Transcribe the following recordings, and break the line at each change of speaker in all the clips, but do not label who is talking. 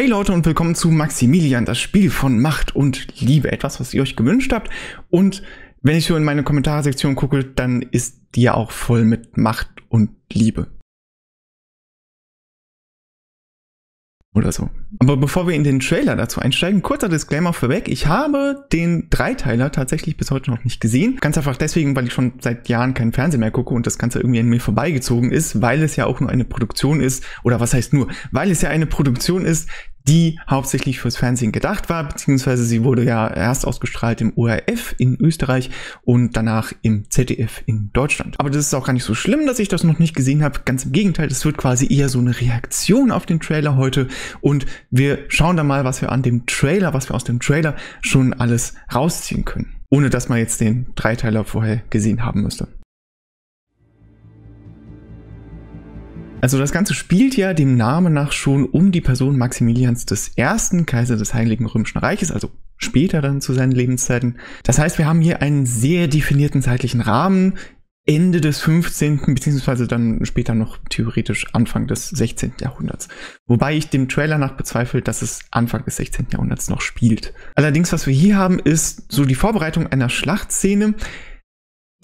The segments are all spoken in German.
Hey Leute und willkommen zu Maximilian, das Spiel von Macht und Liebe. Etwas, was ihr euch gewünscht habt. Und wenn ich so in meine Kommentarsektion gucke, dann ist die ja auch voll mit Macht und Liebe. oder so. Aber bevor wir in den Trailer dazu einsteigen, kurzer Disclaimer vorweg. Ich habe den Dreiteiler tatsächlich bis heute noch nicht gesehen. Ganz einfach deswegen, weil ich schon seit Jahren keinen Fernsehen mehr gucke und das Ganze irgendwie an mir vorbeigezogen ist, weil es ja auch nur eine Produktion ist, oder was heißt nur, weil es ja eine Produktion ist, die hauptsächlich fürs Fernsehen gedacht war, beziehungsweise sie wurde ja erst ausgestrahlt im ORF in Österreich und danach im ZDF in Deutschland. Aber das ist auch gar nicht so schlimm, dass ich das noch nicht gesehen habe. Ganz im Gegenteil, das wird quasi eher so eine Reaktion auf den Trailer heute und wir schauen da mal, was wir an dem Trailer, was wir aus dem Trailer schon alles rausziehen können. Ohne dass man jetzt den Dreiteiler vorher gesehen haben müsste. Also das Ganze spielt ja dem Namen nach schon um die Person Maximilians I., Kaiser des Heiligen Römischen Reiches, also später dann zu seinen Lebenszeiten. Das heißt, wir haben hier einen sehr definierten zeitlichen Rahmen, Ende des 15. beziehungsweise dann später noch theoretisch Anfang des 16. Jahrhunderts. Wobei ich dem Trailer nach bezweifle, dass es Anfang des 16. Jahrhunderts noch spielt. Allerdings, was wir hier haben, ist so die Vorbereitung einer Schlachtszene,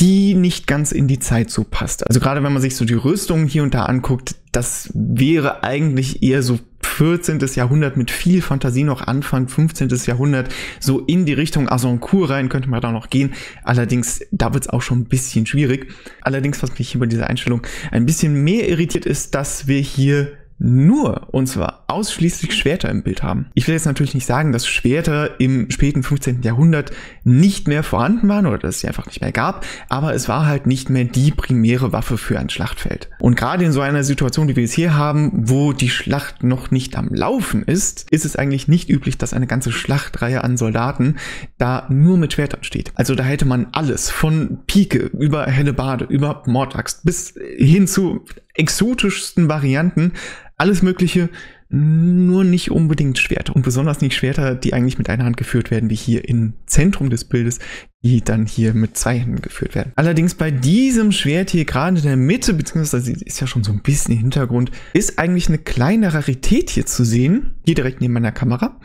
die nicht ganz in die Zeit so passt. Also gerade wenn man sich so die Rüstungen hier und da anguckt, das wäre eigentlich eher so 14. Jahrhundert mit viel Fantasie noch Anfang 15. Jahrhundert so in die Richtung Azincourt rein könnte man da noch gehen. Allerdings da wird es auch schon ein bisschen schwierig. Allerdings was mich über diese Einstellung ein bisschen mehr irritiert ist, dass wir hier nur, und zwar ausschließlich Schwerter im Bild haben. Ich will jetzt natürlich nicht sagen, dass Schwerter im späten 15. Jahrhundert nicht mehr vorhanden waren oder dass es sie einfach nicht mehr gab, aber es war halt nicht mehr die primäre Waffe für ein Schlachtfeld. Und gerade in so einer Situation, wie wir es hier haben, wo die Schlacht noch nicht am Laufen ist, ist es eigentlich nicht üblich, dass eine ganze Schlachtreihe an Soldaten da nur mit Schwertern steht. Also da hätte man alles von Pike über Hellebade, über Mordaxt bis hin zu exotischsten Varianten alles Mögliche, nur nicht unbedingt Schwerter. Und besonders nicht Schwerter, die eigentlich mit einer Hand geführt werden, wie hier im Zentrum des Bildes, die dann hier mit zwei Händen geführt werden. Allerdings bei diesem Schwert hier gerade in der Mitte, beziehungsweise ist ja schon so ein bisschen im Hintergrund, ist eigentlich eine kleine Rarität hier zu sehen, hier direkt neben meiner Kamera.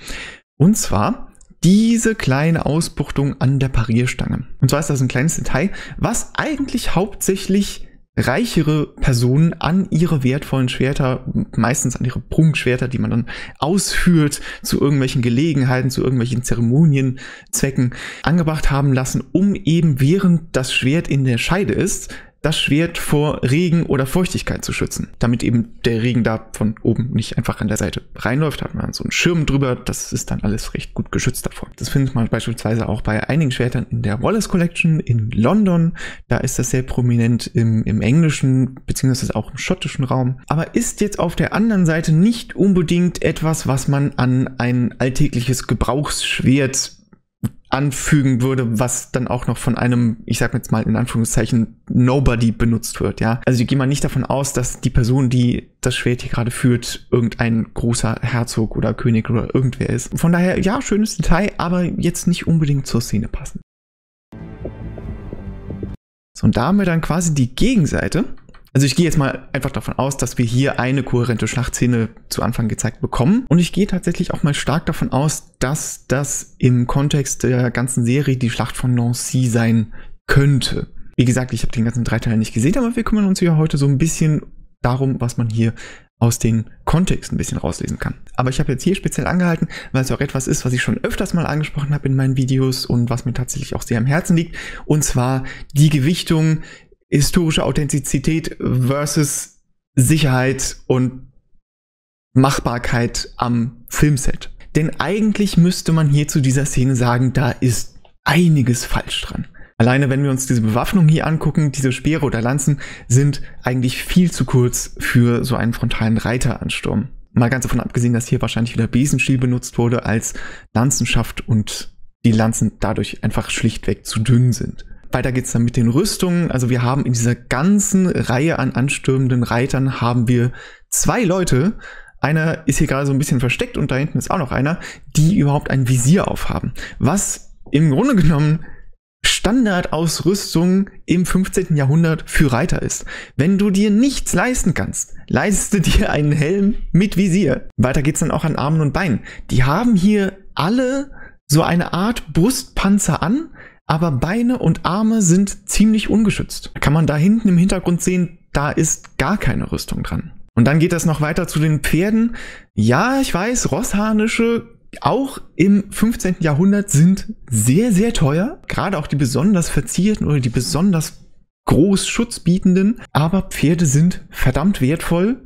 Und zwar diese kleine Ausbuchtung an der Parierstange. Und zwar ist das ein kleines Detail, was eigentlich hauptsächlich reichere Personen an ihre wertvollen Schwerter, meistens an ihre Prunkschwerter, die man dann ausführt zu irgendwelchen Gelegenheiten, zu irgendwelchen Zeremonienzwecken, angebracht haben lassen, um eben während das Schwert in der Scheide ist, das Schwert vor Regen oder Feuchtigkeit zu schützen. Damit eben der Regen da von oben nicht einfach an der Seite reinläuft, hat man so einen Schirm drüber, das ist dann alles recht gut geschützt davor. Das findet man beispielsweise auch bei einigen Schwertern in der Wallace Collection in London. Da ist das sehr prominent im, im englischen beziehungsweise auch im schottischen Raum. Aber ist jetzt auf der anderen Seite nicht unbedingt etwas, was man an ein alltägliches Gebrauchsschwert anfügen würde, was dann auch noch von einem, ich sag jetzt mal in Anführungszeichen, Nobody benutzt wird, ja. Also ich gehe mal nicht davon aus, dass die Person, die das Schwert hier gerade führt, irgendein großer Herzog oder König oder irgendwer ist. Von daher, ja, schönes Detail, aber jetzt nicht unbedingt zur Szene passen. So, und da haben wir dann quasi die Gegenseite. Also ich gehe jetzt mal einfach davon aus, dass wir hier eine kohärente Schlachtszene zu Anfang gezeigt bekommen. Und ich gehe tatsächlich auch mal stark davon aus, dass das im Kontext der ganzen Serie die Schlacht von Nancy sein könnte. Wie gesagt, ich habe den ganzen Dreiteil nicht gesehen, aber wir kümmern uns ja heute so ein bisschen darum, was man hier aus den Kontexten ein bisschen rauslesen kann. Aber ich habe jetzt hier speziell angehalten, weil es auch etwas ist, was ich schon öfters mal angesprochen habe in meinen Videos und was mir tatsächlich auch sehr am Herzen liegt. Und zwar die Gewichtung historische Authentizität versus Sicherheit und Machbarkeit am Filmset. Denn eigentlich müsste man hier zu dieser Szene sagen, da ist einiges falsch dran. Alleine wenn wir uns diese Bewaffnung hier angucken, diese Speere oder Lanzen sind eigentlich viel zu kurz für so einen frontalen Reiteransturm. Mal ganz davon abgesehen, dass hier wahrscheinlich wieder Besenstiel benutzt wurde als Lanzenschaft und die Lanzen dadurch einfach schlichtweg zu dünn sind. Weiter geht's dann mit den Rüstungen. Also wir haben in dieser ganzen Reihe an anstürmenden Reitern haben wir zwei Leute. Einer ist hier gerade so ein bisschen versteckt und da hinten ist auch noch einer, die überhaupt ein Visier aufhaben. Was im Grunde genommen Standardausrüstung im 15. Jahrhundert für Reiter ist. Wenn du dir nichts leisten kannst, leiste dir einen Helm mit Visier. Weiter geht's dann auch an Armen und Beinen. Die haben hier alle so eine Art Brustpanzer an, aber Beine und Arme sind ziemlich ungeschützt. Kann man da hinten im Hintergrund sehen, da ist gar keine Rüstung dran. Und dann geht das noch weiter zu den Pferden. Ja, ich weiß, Rossharnische auch im 15. Jahrhundert sind sehr, sehr teuer. Gerade auch die besonders verzierten oder die besonders groß schutzbietenden. Aber Pferde sind verdammt wertvoll.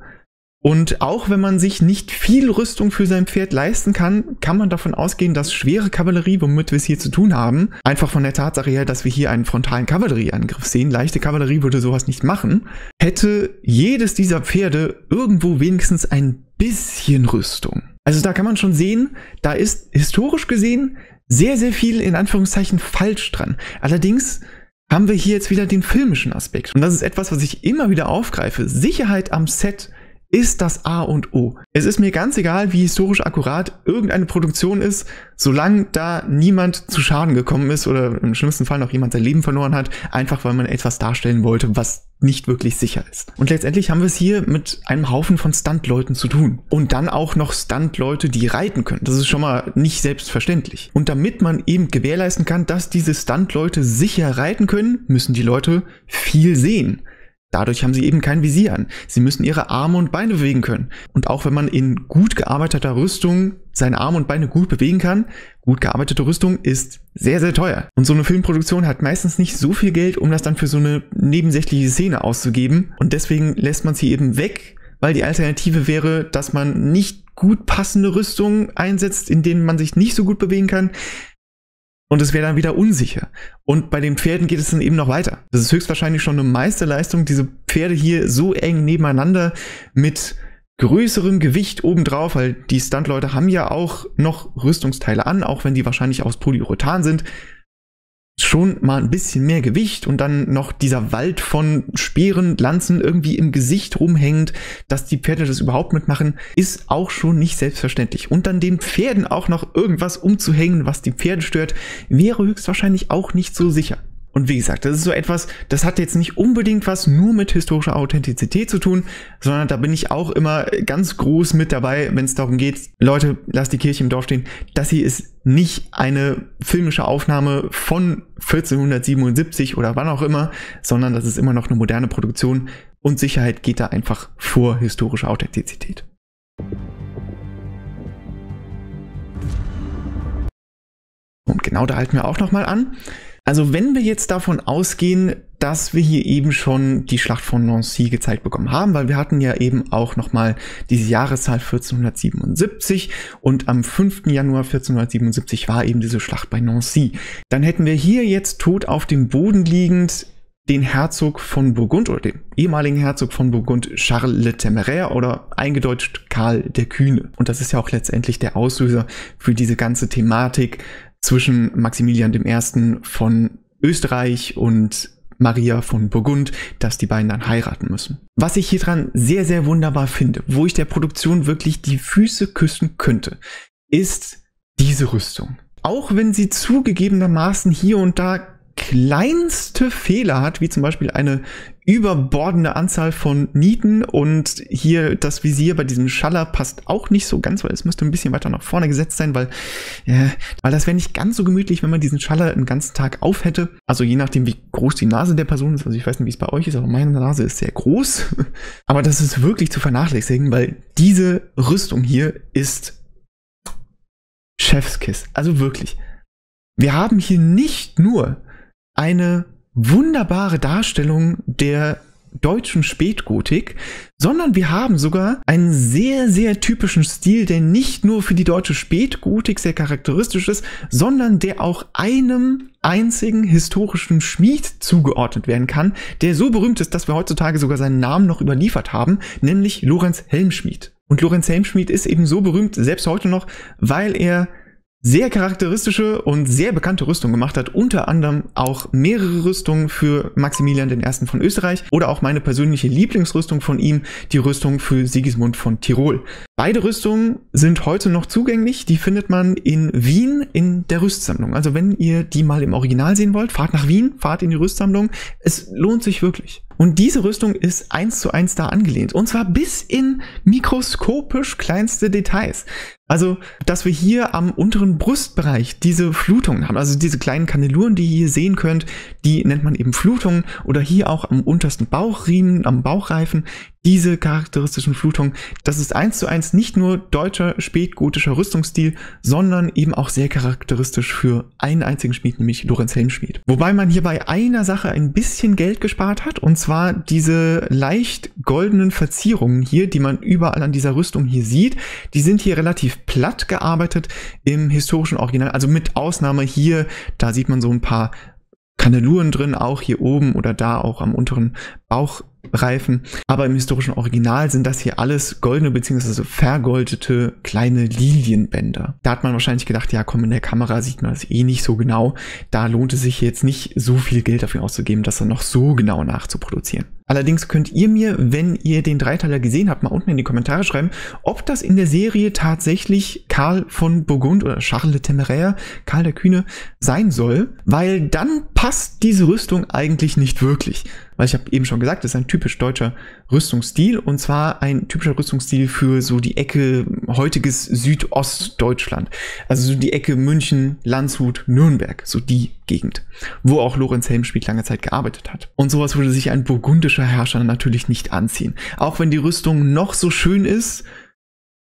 Und auch wenn man sich nicht viel Rüstung für sein Pferd leisten kann, kann man davon ausgehen, dass schwere Kavallerie, womit wir es hier zu tun haben, einfach von der Tatsache her, dass wir hier einen frontalen Kavallerieangriff sehen, leichte Kavallerie würde sowas nicht machen, hätte jedes dieser Pferde irgendwo wenigstens ein bisschen Rüstung. Also da kann man schon sehen, da ist historisch gesehen sehr, sehr viel in Anführungszeichen falsch dran. Allerdings haben wir hier jetzt wieder den filmischen Aspekt. Und das ist etwas, was ich immer wieder aufgreife. Sicherheit am Set ist das A und O. Es ist mir ganz egal, wie historisch akkurat irgendeine Produktion ist, solange da niemand zu Schaden gekommen ist oder im schlimmsten Fall noch jemand sein Leben verloren hat, einfach weil man etwas darstellen wollte, was nicht wirklich sicher ist. Und letztendlich haben wir es hier mit einem Haufen von Stuntleuten zu tun. Und dann auch noch Stuntleute, die reiten können. Das ist schon mal nicht selbstverständlich. Und damit man eben gewährleisten kann, dass diese Stuntleute sicher reiten können, müssen die Leute viel sehen. Dadurch haben sie eben kein Visier an. Sie müssen ihre Arme und Beine bewegen können. Und auch wenn man in gut gearbeiteter Rüstung seine Arme und Beine gut bewegen kann, gut gearbeitete Rüstung ist sehr, sehr teuer. Und so eine Filmproduktion hat meistens nicht so viel Geld, um das dann für so eine nebensächliche Szene auszugeben. Und deswegen lässt man sie eben weg, weil die Alternative wäre, dass man nicht gut passende Rüstung einsetzt, in denen man sich nicht so gut bewegen kann. Und es wäre dann wieder unsicher. Und bei den Pferden geht es dann eben noch weiter. Das ist höchstwahrscheinlich schon eine Meisterleistung, diese Pferde hier so eng nebeneinander mit größerem Gewicht obendrauf, weil die Stuntleute haben ja auch noch Rüstungsteile an, auch wenn die wahrscheinlich aus Polyurethan sind schon mal ein bisschen mehr Gewicht und dann noch dieser Wald von Speeren, Lanzen irgendwie im Gesicht rumhängend, dass die Pferde das überhaupt mitmachen, ist auch schon nicht selbstverständlich. Und dann den Pferden auch noch irgendwas umzuhängen, was die Pferde stört, wäre höchstwahrscheinlich auch nicht so sicher. Und wie gesagt, das ist so etwas, das hat jetzt nicht unbedingt was nur mit historischer Authentizität zu tun, sondern da bin ich auch immer ganz groß mit dabei, wenn es darum geht, Leute, lasst die Kirche im Dorf stehen. Das hier ist nicht eine filmische Aufnahme von 1477 oder wann auch immer, sondern das ist immer noch eine moderne Produktion und Sicherheit geht da einfach vor historischer Authentizität. Und genau da halten wir auch nochmal an. Also wenn wir jetzt davon ausgehen, dass wir hier eben schon die Schlacht von Nancy gezeigt bekommen haben, weil wir hatten ja eben auch nochmal diese Jahreszahl 1477 und am 5. Januar 1477 war eben diese Schlacht bei Nancy. Dann hätten wir hier jetzt tot auf dem Boden liegend den Herzog von Burgund oder den ehemaligen Herzog von Burgund Charles le Téméraire oder eingedeutscht Karl der Kühne. Und das ist ja auch letztendlich der Auslöser für diese ganze Thematik zwischen Maximilian I. von Österreich und Maria von Burgund, dass die beiden dann heiraten müssen. Was ich hier dran sehr, sehr wunderbar finde, wo ich der Produktion wirklich die Füße küssen könnte, ist diese Rüstung. Auch wenn sie zugegebenermaßen hier und da kleinste Fehler hat, wie zum Beispiel eine überbordende Anzahl von Nieten und hier das Visier bei diesem Schaller passt auch nicht so ganz, weil es müsste ein bisschen weiter nach vorne gesetzt sein, weil, äh, weil das wäre nicht ganz so gemütlich, wenn man diesen Schaller den ganzen Tag auf hätte. Also je nachdem, wie groß die Nase der Person ist, also ich weiß nicht, wie es bei euch ist, aber meine Nase ist sehr groß. aber das ist wirklich zu vernachlässigen, weil diese Rüstung hier ist Chefskiss. Also wirklich. Wir haben hier nicht nur eine wunderbare Darstellung der deutschen Spätgotik, sondern wir haben sogar einen sehr, sehr typischen Stil, der nicht nur für die deutsche Spätgotik sehr charakteristisch ist, sondern der auch einem einzigen historischen Schmied zugeordnet werden kann, der so berühmt ist, dass wir heutzutage sogar seinen Namen noch überliefert haben, nämlich Lorenz Helmschmied. Und Lorenz Helmschmied ist eben so berühmt, selbst heute noch, weil er sehr charakteristische und sehr bekannte Rüstung gemacht hat, unter anderem auch mehrere Rüstungen für Maximilian I. von Österreich oder auch meine persönliche Lieblingsrüstung von ihm, die Rüstung für Sigismund von Tirol. Beide Rüstungen sind heute noch zugänglich, die findet man in Wien in der Rüstsammlung. Also wenn ihr die mal im Original sehen wollt, fahrt nach Wien, fahrt in die Rüstsammlung, es lohnt sich wirklich. Und diese Rüstung ist eins zu eins da angelehnt. Und zwar bis in mikroskopisch kleinste Details. Also, dass wir hier am unteren Brustbereich diese Flutungen haben, also diese kleinen Kaneluren, die ihr hier sehen könnt, die nennt man eben Flutungen oder hier auch am untersten Bauchriemen, am Bauchreifen, diese charakteristischen Flutungen, das ist eins zu eins nicht nur deutscher spätgotischer Rüstungsstil, sondern eben auch sehr charakteristisch für einen einzigen Schmied, nämlich Lorenz Helmschmied. Wobei man hier bei einer Sache ein bisschen Geld gespart hat, und zwar diese leicht goldenen Verzierungen hier, die man überall an dieser Rüstung hier sieht, die sind hier relativ platt gearbeitet im historischen Original, also mit Ausnahme hier, da sieht man so ein paar Kaneluren drin, auch hier oben oder da auch am unteren Bauch Reifen. Aber im historischen Original sind das hier alles goldene bzw. vergoldete kleine Lilienbänder. Da hat man wahrscheinlich gedacht, ja komm, in der Kamera sieht man das eh nicht so genau. Da lohnt es sich jetzt nicht so viel Geld dafür auszugeben, das dann noch so genau nachzuproduzieren. Allerdings könnt ihr mir, wenn ihr den Dreiteiler gesehen habt, mal unten in die Kommentare schreiben, ob das in der Serie tatsächlich Karl von Burgund oder Charles de Temeraire, Karl der Kühne, sein soll, weil dann passt diese Rüstung eigentlich nicht wirklich. Weil ich habe eben schon gesagt, das ist ein typisch deutscher Rüstungsstil und zwar ein typischer Rüstungsstil für so die Ecke heutiges Südostdeutschland. Also so die Ecke München, Landshut, Nürnberg, so die Gegend, wo auch Lorenz Helmspiel lange Zeit gearbeitet hat. Und sowas würde sich ein burgundischer Herrscher natürlich nicht anziehen. Auch wenn die Rüstung noch so schön ist,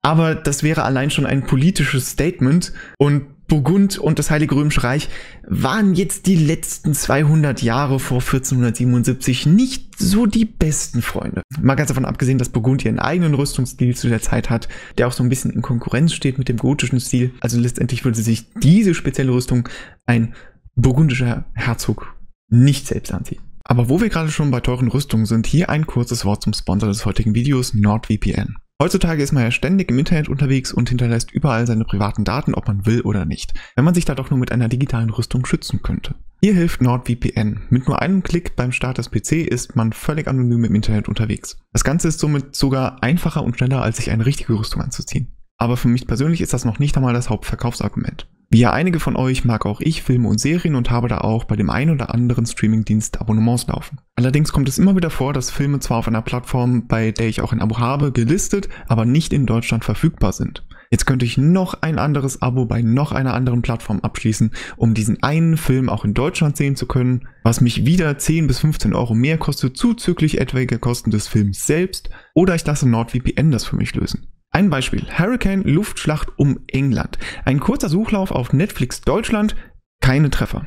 aber das wäre allein schon ein politisches Statement und Burgund und das Heilige Römische Reich waren jetzt die letzten 200 Jahre vor 1477 nicht so die besten Freunde. Mal ganz davon abgesehen, dass Burgund ihren eigenen Rüstungsstil zu der Zeit hat, der auch so ein bisschen in Konkurrenz steht mit dem gotischen Stil. Also letztendlich würde sich diese spezielle Rüstung ein burgundischer Herzog nicht selbst anziehen. Aber wo wir gerade schon bei teuren Rüstungen sind, hier ein kurzes Wort zum Sponsor des heutigen Videos, NordVPN. Heutzutage ist man ja ständig im Internet unterwegs und hinterlässt überall seine privaten Daten, ob man will oder nicht, wenn man sich da doch nur mit einer digitalen Rüstung schützen könnte. Hier hilft NordVPN. Mit nur einem Klick beim Start des PC ist man völlig anonym im Internet unterwegs. Das Ganze ist somit sogar einfacher und schneller, als sich eine richtige Rüstung anzuziehen. Aber für mich persönlich ist das noch nicht einmal das Hauptverkaufsargument. Wie ja einige von euch mag auch ich Filme und Serien und habe da auch bei dem einen oder anderen Streamingdienst Abonnements laufen. Allerdings kommt es immer wieder vor, dass Filme zwar auf einer Plattform, bei der ich auch ein Abo habe, gelistet, aber nicht in Deutschland verfügbar sind. Jetzt könnte ich noch ein anderes Abo bei noch einer anderen Plattform abschließen, um diesen einen Film auch in Deutschland sehen zu können, was mich wieder 10 bis 15 Euro mehr kostet, zuzüglich etwaiger Kosten des Films selbst, oder ich lasse NordVPN das für mich lösen. Ein Beispiel. Hurricane Luftschlacht um England. Ein kurzer Suchlauf auf Netflix Deutschland. Keine Treffer.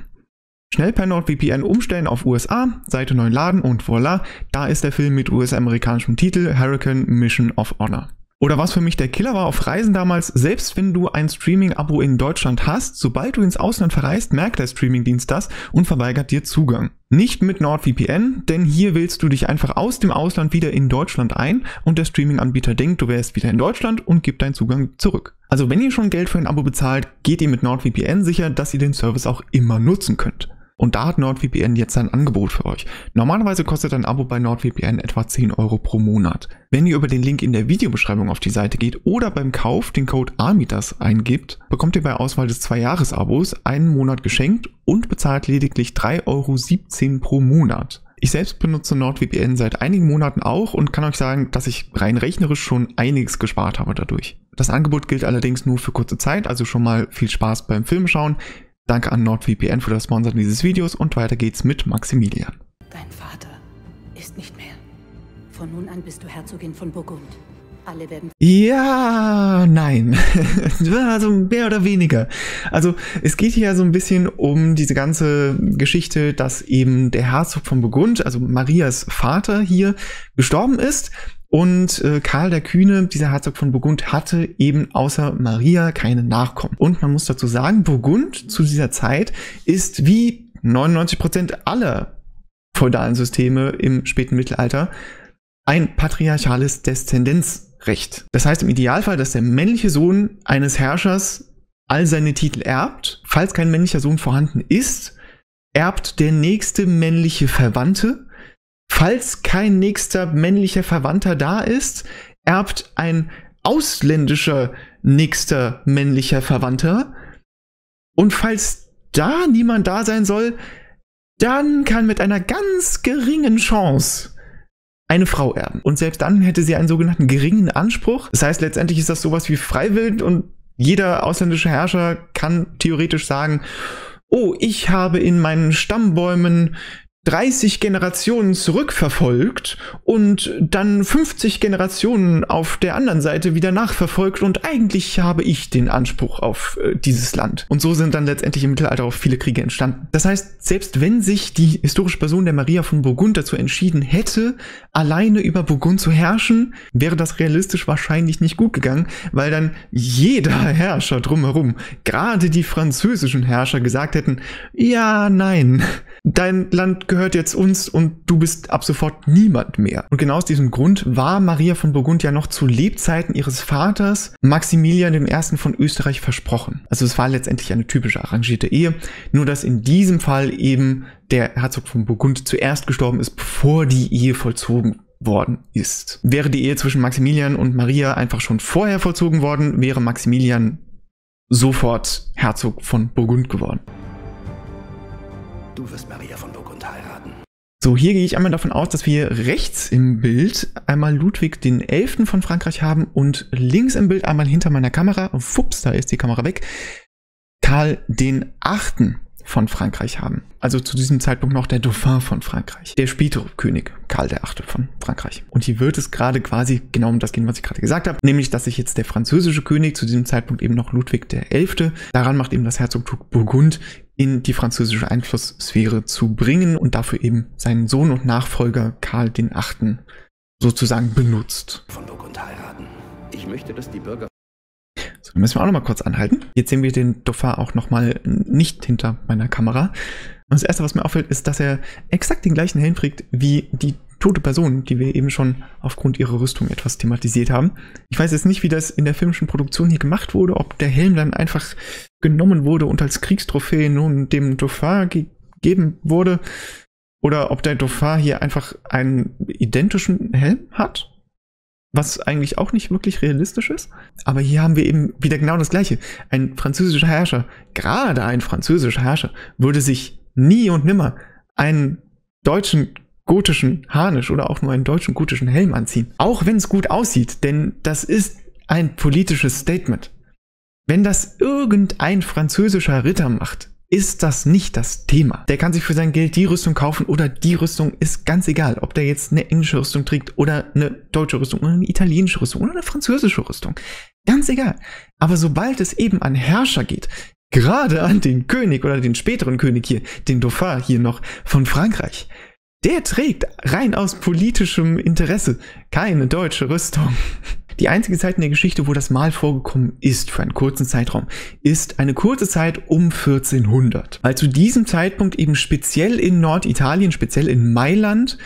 Schnell per NordVPN umstellen auf USA, Seite neu laden und voilà, da ist der Film mit US-amerikanischem Titel Hurricane Mission of Honor. Oder was für mich der Killer war auf Reisen damals, selbst wenn du ein Streaming-Abo in Deutschland hast, sobald du ins Ausland verreist, merkt der Streaming-Dienst das und verweigert dir Zugang. Nicht mit NordVPN, denn hier wählst du dich einfach aus dem Ausland wieder in Deutschland ein und der Streaming-Anbieter denkt, du wärst wieder in Deutschland und gibt deinen Zugang zurück. Also wenn ihr schon Geld für ein Abo bezahlt, geht ihr mit NordVPN sicher, dass ihr den Service auch immer nutzen könnt. Und da hat NordVPN jetzt ein Angebot für euch. Normalerweise kostet ein Abo bei NordVPN etwa 10 Euro pro Monat. Wenn ihr über den Link in der Videobeschreibung auf die Seite geht oder beim Kauf den Code AMITAS eingibt, bekommt ihr bei Auswahl des 2-Jahres-Abos einen Monat geschenkt und bezahlt lediglich 3,17 Euro pro Monat. Ich selbst benutze NordVPN seit einigen Monaten auch und kann euch sagen, dass ich rein rechnerisch schon einiges gespart habe dadurch. Das Angebot gilt allerdings nur für kurze Zeit, also schon mal viel Spaß beim Filmschauen. Danke an NordVPN für das Sponsor dieses Videos und weiter geht's mit Maximilian.
Dein Vater ist nicht mehr. Von nun an bist du Herzogin von Burgund. Alle werden.
Ja, nein. also mehr oder weniger. Also es geht hier so ein bisschen um diese ganze Geschichte, dass eben der Herzog von Burgund, also Marias Vater hier, gestorben ist und äh, Karl der Kühne, dieser Herzog von Burgund, hatte eben außer Maria keine Nachkommen. Und man muss dazu sagen, Burgund zu dieser Zeit ist wie 99 Prozent aller feudalen Systeme im späten Mittelalter ein patriarchales Deszendenzrecht. Das heißt im Idealfall, dass der männliche Sohn eines Herrschers all seine Titel erbt. Falls kein männlicher Sohn vorhanden ist, erbt der nächste männliche Verwandte. Falls kein nächster männlicher Verwandter da ist, erbt ein ausländischer nächster männlicher Verwandter. Und falls da niemand da sein soll, dann kann mit einer ganz geringen Chance eine Frau erben. Und selbst dann hätte sie einen sogenannten geringen Anspruch. Das heißt, letztendlich ist das sowas wie freiwillig und jeder ausländische Herrscher kann theoretisch sagen, oh, ich habe in meinen Stammbäumen 30 Generationen zurückverfolgt und dann 50 Generationen auf der anderen Seite wieder nachverfolgt und eigentlich habe ich den Anspruch auf äh, dieses Land. Und so sind dann letztendlich im Mittelalter auch viele Kriege entstanden. Das heißt, selbst wenn sich die historische Person der Maria von Burgund dazu entschieden hätte, alleine über Burgund zu herrschen, wäre das realistisch wahrscheinlich nicht gut gegangen, weil dann jeder Herrscher drumherum, gerade die französischen Herrscher gesagt hätten, ja, nein, dein Land gehört jetzt uns und du bist ab sofort niemand mehr. Und genau aus diesem Grund war Maria von Burgund ja noch zu Lebzeiten ihres Vaters Maximilian I. von Österreich versprochen. Also es war letztendlich eine typische arrangierte Ehe, nur dass in diesem Fall eben der Herzog von Burgund zuerst gestorben ist, bevor die Ehe vollzogen worden ist. Wäre die Ehe zwischen Maximilian und Maria einfach schon vorher vollzogen worden, wäre Maximilian sofort Herzog von Burgund geworden.
Du wirst Maria von Burgund heiraten.
So, hier gehe ich einmal davon aus, dass wir rechts im Bild einmal Ludwig den 11. von Frankreich haben und links im Bild einmal hinter meiner Kamera, fups, da ist die Kamera weg, Karl den 8 von Frankreich haben. Also zu diesem Zeitpunkt noch der Dauphin von Frankreich. Der spätere König, Karl VIII. von Frankreich. Und hier wird es gerade quasi genau um das gehen, was ich gerade gesagt habe. Nämlich, dass sich jetzt der französische König, zu diesem Zeitpunkt eben noch Ludwig XI., daran macht eben das Herzogtum Burgund in die französische Einflusssphäre zu bringen und dafür eben seinen Sohn und Nachfolger Karl VIII. sozusagen benutzt.
Von Burgund heiraten. Ich möchte, dass die Bürger
so, dann müssen wir auch nochmal kurz anhalten. Jetzt sehen wir den Dauphin auch nochmal nicht hinter meiner Kamera. Und das erste, was mir auffällt, ist, dass er exakt den gleichen Helm trägt wie die tote Person, die wir eben schon aufgrund ihrer Rüstung etwas thematisiert haben. Ich weiß jetzt nicht, wie das in der filmischen Produktion hier gemacht wurde, ob der Helm dann einfach genommen wurde und als Kriegstrophäe nun dem Dauphin gegeben wurde, oder ob der Dauphin hier einfach einen identischen Helm hat was eigentlich auch nicht wirklich realistisch ist. Aber hier haben wir eben wieder genau das Gleiche. Ein französischer Herrscher, gerade ein französischer Herrscher, würde sich nie und nimmer einen deutschen gotischen Harnisch oder auch nur einen deutschen gotischen Helm anziehen. Auch wenn es gut aussieht, denn das ist ein politisches Statement. Wenn das irgendein französischer Ritter macht, ist das nicht das Thema. Der kann sich für sein Geld die Rüstung kaufen oder die Rüstung ist ganz egal, ob der jetzt eine englische Rüstung trägt oder eine deutsche Rüstung oder eine italienische Rüstung oder eine französische Rüstung. Ganz egal. Aber sobald es eben an Herrscher geht, gerade an den König oder den späteren König hier, den Dauphin hier noch von Frankreich, der trägt rein aus politischem Interesse keine deutsche Rüstung. Die einzige Zeit in der Geschichte, wo das mal vorgekommen ist für einen kurzen Zeitraum, ist eine kurze Zeit um 1400. Weil zu diesem Zeitpunkt eben speziell in Norditalien, speziell in Mailand,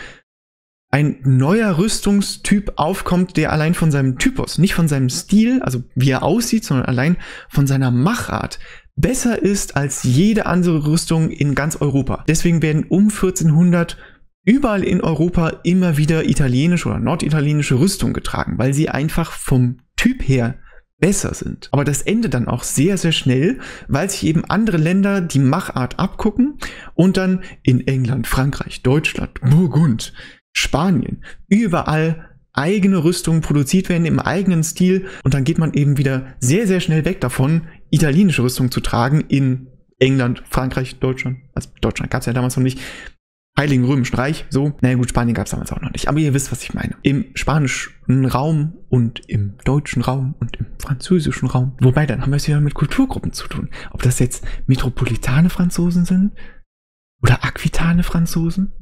ein neuer Rüstungstyp aufkommt, der allein von seinem Typus, nicht von seinem Stil, also wie er aussieht, sondern allein von seiner Machart besser ist als jede andere Rüstung in ganz Europa. Deswegen werden um 1400 überall in Europa immer wieder italienische oder norditalienische Rüstung getragen, weil sie einfach vom Typ her besser sind. Aber das endet dann auch sehr, sehr schnell, weil sich eben andere Länder die Machart abgucken und dann in England, Frankreich, Deutschland, Burgund, Spanien, überall eigene Rüstungen produziert werden im eigenen Stil und dann geht man eben wieder sehr, sehr schnell weg davon, italienische Rüstung zu tragen in England, Frankreich, Deutschland. Also Deutschland gab es ja damals noch nicht. Heiligen Römischen Reich, so. Naja gut, Spanien gab es damals auch noch nicht. Aber ihr wisst, was ich meine. Im spanischen Raum und im deutschen Raum und im französischen Raum. Wobei, dann haben wir es wieder mit Kulturgruppen zu tun. Ob das jetzt metropolitane Franzosen sind oder aquitane Franzosen.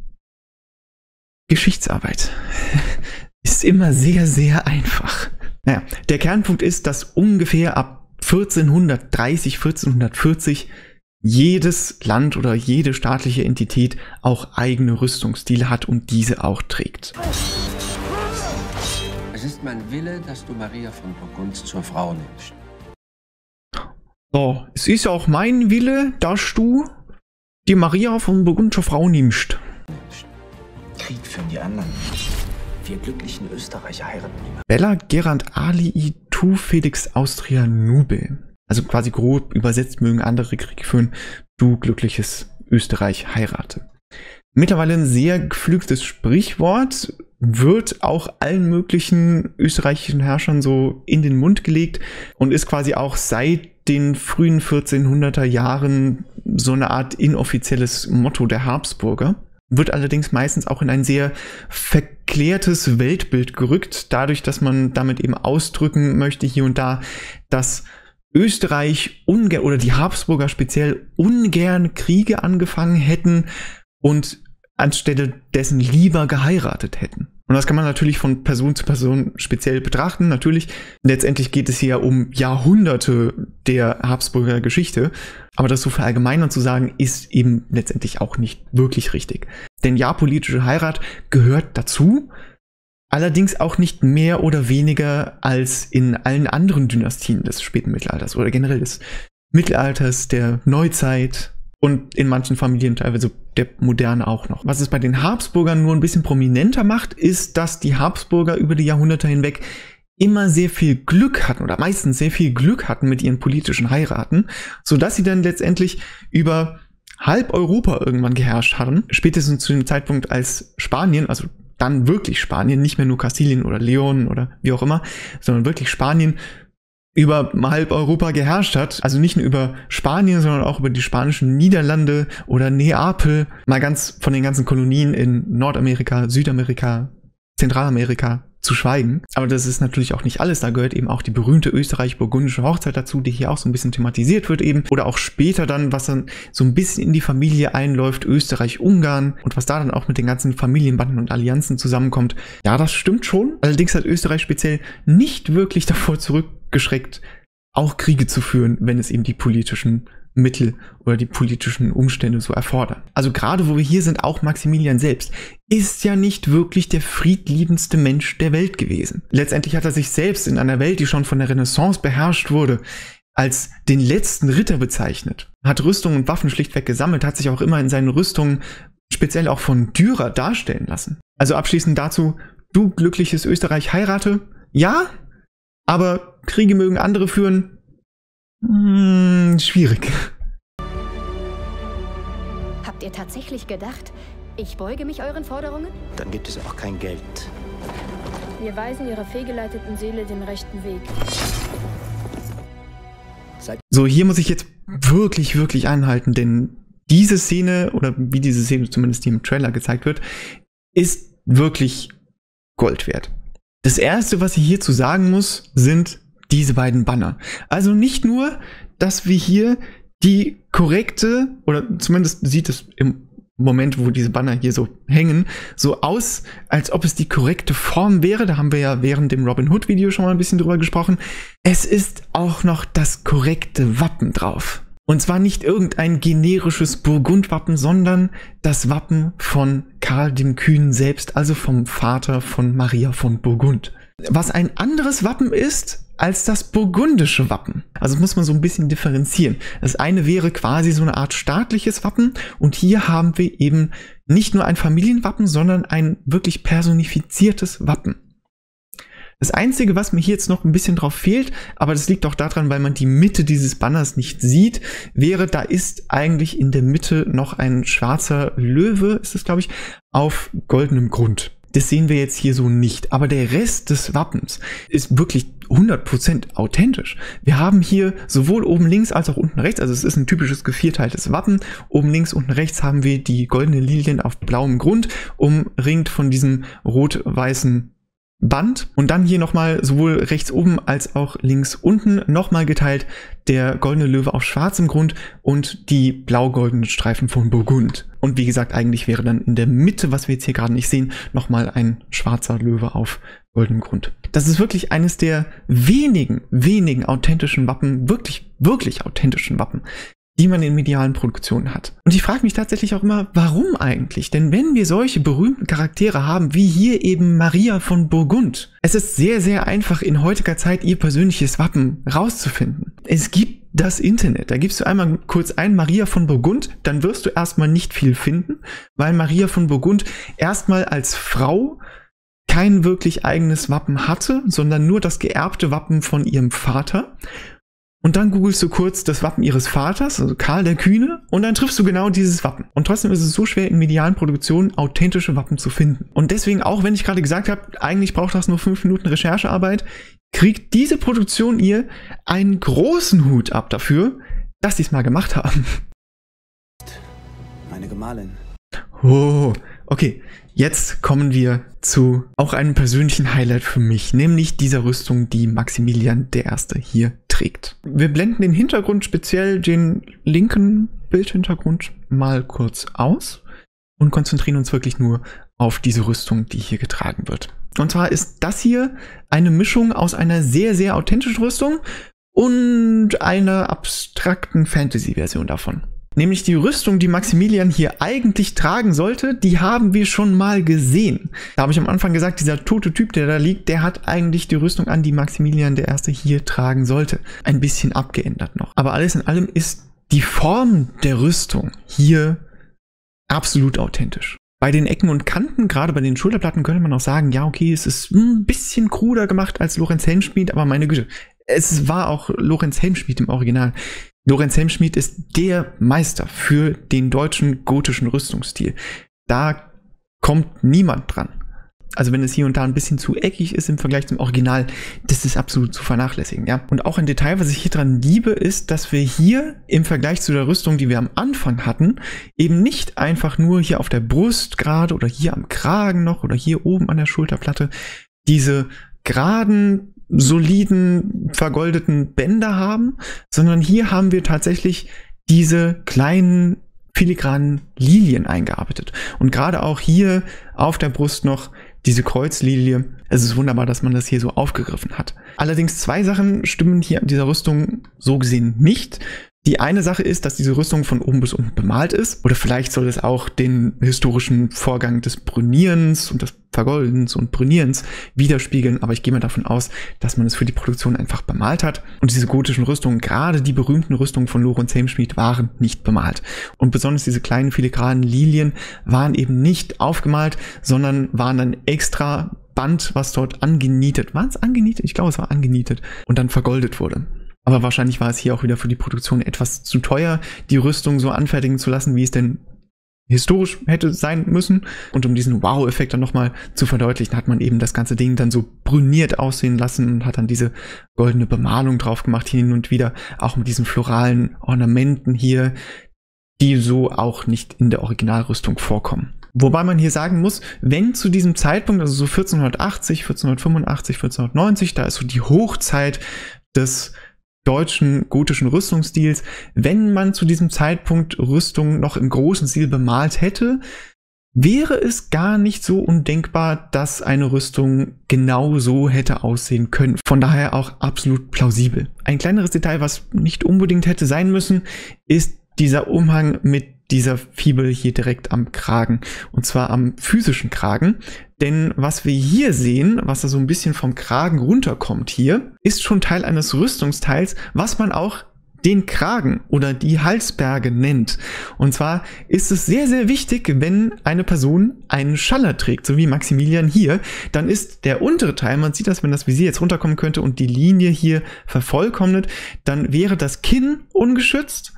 Geschichtsarbeit ist immer sehr, sehr einfach. Naja, der Kernpunkt ist, dass ungefähr ab 1430, 1440 jedes Land oder jede staatliche Entität auch eigene Rüstungsstile hat und diese auch trägt.
Es ist mein Wille, dass du Maria von Burgund zur Frau nimmst.
So, es ist auch mein Wille, dass du die Maria von Burgund zur Frau nimmst.
Krieg führen die anderen. Wir glücklichen Österreicher heiraten niemand.
Bella Gerand Ali tu Felix Austria Nube. Also quasi grob übersetzt mögen andere Krieg führen, du glückliches Österreich heirate. Mittlerweile ein sehr geflügeltes Sprichwort, wird auch allen möglichen österreichischen Herrschern so in den Mund gelegt und ist quasi auch seit den frühen 1400er Jahren so eine Art inoffizielles Motto der Habsburger. Wird allerdings meistens auch in ein sehr verklärtes Weltbild gerückt, dadurch, dass man damit eben ausdrücken möchte hier und da, dass Österreich ungern oder die Habsburger speziell ungern Kriege angefangen hätten und anstelle dessen lieber geheiratet hätten. Und das kann man natürlich von Person zu Person speziell betrachten. Natürlich, letztendlich geht es hier um Jahrhunderte der Habsburger Geschichte. Aber das so verallgemeinern zu sagen, ist eben letztendlich auch nicht wirklich richtig. Denn ja, politische Heirat gehört dazu. Allerdings auch nicht mehr oder weniger als in allen anderen Dynastien des späten Mittelalters oder generell des Mittelalters, der Neuzeit, und in manchen Familien teilweise der Moderne auch noch. Was es bei den Habsburgern nur ein bisschen prominenter macht, ist, dass die Habsburger über die Jahrhunderte hinweg immer sehr viel Glück hatten oder meistens sehr viel Glück hatten mit ihren politischen Heiraten, so dass sie dann letztendlich über halb Europa irgendwann geherrscht hatten, spätestens zu dem Zeitpunkt als Spanien, also dann wirklich Spanien, nicht mehr nur Kastilien oder Leon oder wie auch immer, sondern wirklich Spanien über halb Europa geherrscht hat. Also nicht nur über Spanien, sondern auch über die spanischen Niederlande oder Neapel. Mal ganz von den ganzen Kolonien in Nordamerika, Südamerika, Zentralamerika zu schweigen. Aber das ist natürlich auch nicht alles. Da gehört eben auch die berühmte österreich-burgundische Hochzeit dazu, die hier auch so ein bisschen thematisiert wird eben. Oder auch später dann, was dann so ein bisschen in die Familie einläuft, Österreich-Ungarn und was da dann auch mit den ganzen Familienbanden und Allianzen zusammenkommt. Ja, das stimmt schon. Allerdings hat Österreich speziell nicht wirklich davor zurückgeschreckt, auch Kriege zu führen, wenn es eben die politischen Mittel oder die politischen Umstände so erfordern. Also gerade wo wir hier sind, auch Maximilian selbst ist ja nicht wirklich der friedliebendste Mensch der Welt gewesen. Letztendlich hat er sich selbst in einer Welt, die schon von der Renaissance beherrscht wurde, als den letzten Ritter bezeichnet, hat Rüstungen und Waffen schlichtweg gesammelt, hat sich auch immer in seinen Rüstungen speziell auch von Dürer darstellen lassen. Also abschließend dazu, du glückliches Österreich heirate? Ja, aber Kriege mögen andere führen? Hm, schwierig.
Habt ihr tatsächlich gedacht, ich beuge mich euren Forderungen?
Dann gibt es auch kein Geld.
Wir weisen ihrer fehlgeleiteten Seele den rechten Weg.
So, hier muss ich jetzt wirklich, wirklich anhalten, denn diese Szene, oder wie diese Szene zumindest hier im Trailer gezeigt wird, ist wirklich Gold wert. Das erste, was ich hierzu sagen muss, sind diese beiden Banner. Also nicht nur, dass wir hier die korrekte, oder zumindest sieht es im Moment, wo diese Banner hier so hängen, so aus, als ob es die korrekte Form wäre. Da haben wir ja während dem Robin Hood Video schon mal ein bisschen drüber gesprochen. Es ist auch noch das korrekte Wappen drauf. Und zwar nicht irgendein generisches Burgundwappen, sondern das Wappen von Karl dem Kühnen selbst, also vom Vater von Maria von Burgund. Was ein anderes Wappen ist, als das burgundische Wappen. Also muss man so ein bisschen differenzieren. Das eine wäre quasi so eine Art staatliches Wappen und hier haben wir eben nicht nur ein Familienwappen, sondern ein wirklich personifiziertes Wappen. Das Einzige, was mir hier jetzt noch ein bisschen drauf fehlt, aber das liegt auch daran, weil man die Mitte dieses Banners nicht sieht, wäre, da ist eigentlich in der Mitte noch ein schwarzer Löwe, ist es glaube ich, auf goldenem Grund. Das sehen wir jetzt hier so nicht. Aber der Rest des Wappens ist wirklich 100% authentisch. Wir haben hier sowohl oben links als auch unten rechts, also es ist ein typisches gevierteiltes Wappen. Oben links, unten rechts haben wir die goldenen Lilien auf blauem Grund, umringt von diesem rot-weißen Band und dann hier nochmal sowohl rechts oben als auch links unten nochmal geteilt der goldene Löwe auf schwarzem Grund und die blau-goldenen Streifen von Burgund. Und wie gesagt, eigentlich wäre dann in der Mitte, was wir jetzt hier gerade nicht sehen, nochmal ein schwarzer Löwe auf goldenem Grund. Das ist wirklich eines der wenigen, wenigen authentischen Wappen, wirklich, wirklich authentischen Wappen, die man in medialen Produktionen hat. Und ich frage mich tatsächlich auch immer, warum eigentlich? Denn wenn wir solche berühmten Charaktere haben, wie hier eben Maria von Burgund, es ist sehr, sehr einfach in heutiger Zeit ihr persönliches Wappen rauszufinden. Es gibt das Internet. Da gibst du einmal kurz ein Maria von Burgund, dann wirst du erstmal nicht viel finden, weil Maria von Burgund erstmal als Frau kein wirklich eigenes Wappen hatte, sondern nur das geerbte Wappen von ihrem Vater. Und dann googelst du kurz das Wappen ihres Vaters, also Karl der Kühne, und dann triffst du genau dieses Wappen. Und trotzdem ist es so schwer, in medialen Produktionen authentische Wappen zu finden. Und deswegen, auch wenn ich gerade gesagt habe, eigentlich braucht das nur fünf Minuten Recherchearbeit, kriegt diese Produktion ihr einen großen Hut ab dafür, dass sie es mal gemacht haben.
Meine Gemahlin.
Oh, okay. Jetzt kommen wir zu auch einem persönlichen Highlight für mich, nämlich dieser Rüstung, die Maximilian I. hier trägt. Wir blenden den Hintergrund, speziell den linken Bildhintergrund, mal kurz aus und konzentrieren uns wirklich nur auf diese Rüstung, die hier getragen wird. Und zwar ist das hier eine Mischung aus einer sehr, sehr authentischen Rüstung und einer abstrakten Fantasy-Version davon. Nämlich die Rüstung, die Maximilian hier eigentlich tragen sollte, die haben wir schon mal gesehen. Da habe ich am Anfang gesagt, dieser tote Typ, der da liegt, der hat eigentlich die Rüstung an, die Maximilian der Erste hier tragen sollte. Ein bisschen abgeändert noch. Aber alles in allem ist die Form der Rüstung hier absolut authentisch. Bei den Ecken und Kanten, gerade bei den Schulterplatten, könnte man auch sagen, ja, okay, es ist ein bisschen kruder gemacht als Lorenz Helmschmied, aber meine Güte, es war auch Lorenz Helmschmied im Original. Lorenz Helmschmidt ist der Meister für den deutschen gotischen Rüstungsstil. Da kommt niemand dran. Also wenn es hier und da ein bisschen zu eckig ist im Vergleich zum Original, das ist absolut zu vernachlässigen, ja. Und auch ein Detail, was ich hier dran liebe, ist, dass wir hier im Vergleich zu der Rüstung, die wir am Anfang hatten, eben nicht einfach nur hier auf der Brust gerade oder hier am Kragen noch oder hier oben an der Schulterplatte diese geraden soliden, vergoldeten Bänder haben, sondern hier haben wir tatsächlich diese kleinen filigranen Lilien eingearbeitet. Und gerade auch hier auf der Brust noch diese Kreuzlilie. Es ist wunderbar, dass man das hier so aufgegriffen hat. Allerdings zwei Sachen stimmen hier an dieser Rüstung so gesehen nicht. Die eine Sache ist, dass diese Rüstung von oben bis unten bemalt ist. Oder vielleicht soll es auch den historischen Vorgang des Brünierens und des Vergoldens und Brünierens widerspiegeln. Aber ich gehe mal davon aus, dass man es für die Produktion einfach bemalt hat. Und diese gotischen Rüstungen, gerade die berühmten Rüstungen von Lorenz Helmschmidt, waren nicht bemalt. Und besonders diese kleinen filigranen Lilien waren eben nicht aufgemalt, sondern waren ein extra Band, was dort angenietet. War es angenietet? Ich glaube, es war angenietet und dann vergoldet wurde. Aber wahrscheinlich war es hier auch wieder für die Produktion etwas zu teuer, die Rüstung so anfertigen zu lassen, wie es denn historisch hätte sein müssen. Und um diesen Wow-Effekt dann nochmal zu verdeutlichen, hat man eben das ganze Ding dann so brüniert aussehen lassen und hat dann diese goldene Bemalung drauf gemacht, hin und wieder, auch mit diesen floralen Ornamenten hier, die so auch nicht in der Originalrüstung vorkommen. Wobei man hier sagen muss, wenn zu diesem Zeitpunkt, also so 1480, 1485, 1490, da ist so die Hochzeit des deutschen gotischen Rüstungsstils, wenn man zu diesem Zeitpunkt Rüstung noch im großen Stil bemalt hätte, wäre es gar nicht so undenkbar, dass eine Rüstung genau so hätte aussehen können. Von daher auch absolut plausibel. Ein kleineres Detail, was nicht unbedingt hätte sein müssen, ist dieser Umhang mit dieser Fibel hier direkt am Kragen. Und zwar am physischen Kragen. Denn was wir hier sehen, was da so ein bisschen vom Kragen runterkommt hier, ist schon Teil eines Rüstungsteils, was man auch den Kragen oder die Halsberge nennt. Und zwar ist es sehr, sehr wichtig, wenn eine Person einen Schaller trägt, so wie Maximilian hier, dann ist der untere Teil, man sieht das, wenn das Visier jetzt runterkommen könnte und die Linie hier vervollkommnet, dann wäre das Kinn ungeschützt